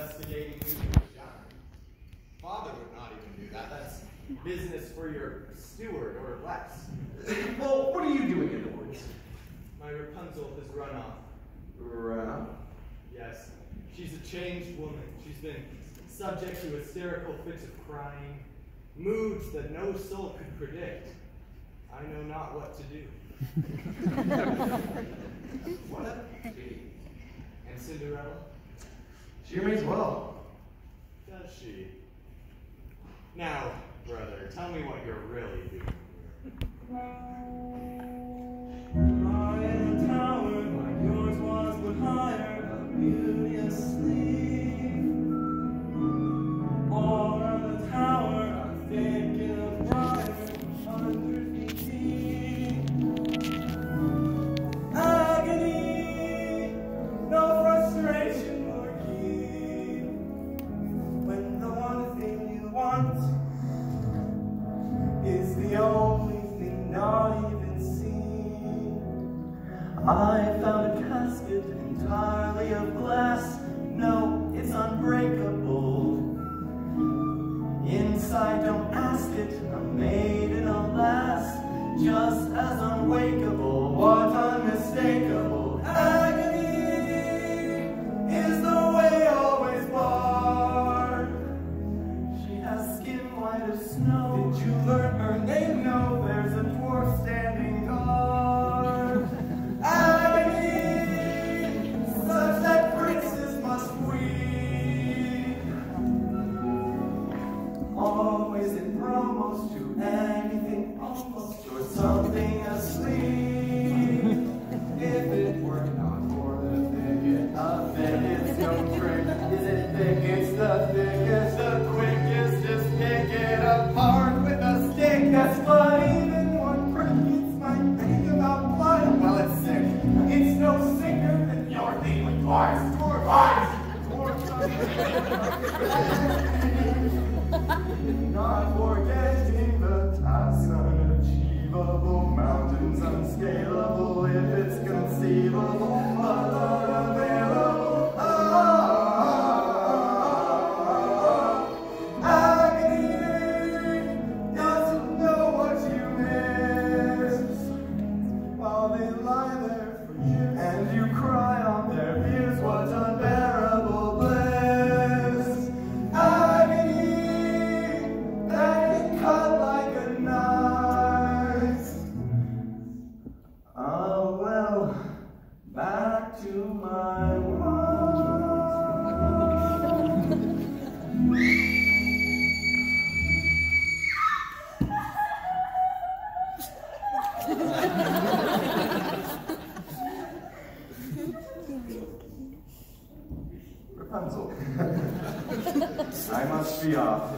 investigating you Father would not even do that. That's business for your steward or less. well, what are you doing in the woods? My Rapunzel has run off. Run off? Yes. She's a changed woman. She's been subject to hysterical fits of crying, moods that no soul could predict. I know not what to do. what a pity. And Cinderella? She remains well. Does she? Now, brother, tell me what you're really doing in I found a casket entirely of glass. No, it's unbreakable. Inside, don't ask it, I made a maiden, alas, just as unwakeable. What Always in promos to anything almost or something asleep. If it were not for the it, it's no trick. Is it thick? It's the thickest, the quickest. Just pick it apart with a stick. That's but even one cricket's might think about blood. Well, it's sick. It's no sicker than your dealing twice. Twice. Not forgetting the unachievable, mountains unscalable if it's conceivable, agony doesn't know what you miss while they lie there for years, and you cry Rapunzel. I must be off.